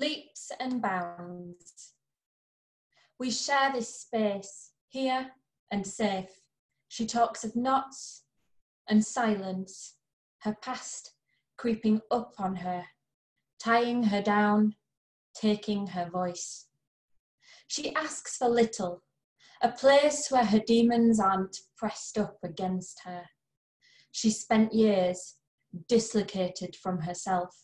leaps and bounds. We share this space, here and safe. She talks of knots and silence, her past creeping up on her, tying her down, taking her voice. She asks for little, a place where her demons aren't pressed up against her. She spent years dislocated from herself.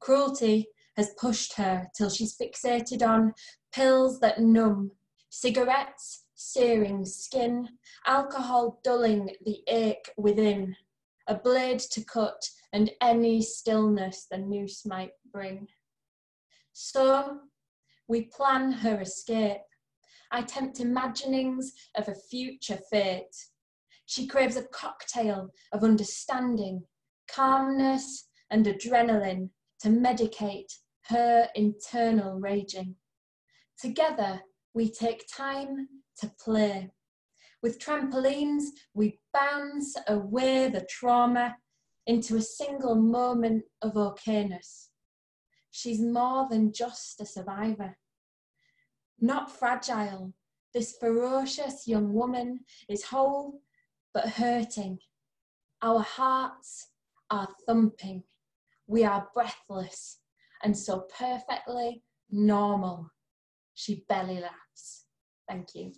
Cruelty has pushed her till she's fixated on pills that numb, cigarettes searing skin, alcohol dulling the ache within, a blade to cut and any stillness the noose might bring. So we plan her escape. I tempt imaginings of a future fate. She craves a cocktail of understanding, calmness, and adrenaline to medicate her internal raging. Together, we take time to play. With trampolines, we bounce away the trauma into a single moment of okayness. She's more than just a survivor. Not fragile, this ferocious young woman is whole but hurting. Our hearts are thumping. We are breathless and so perfectly normal. She belly laughs. Thank you.